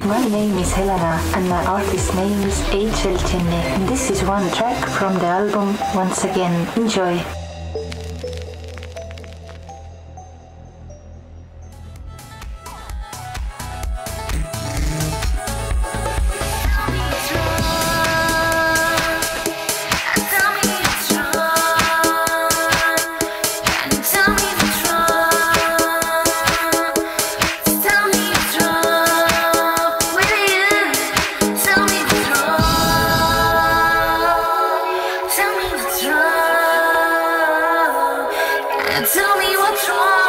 My name is Helena and my artist name is. Jenny and this is one track from the album Once Again. Enjoy! Tell me what's wrong.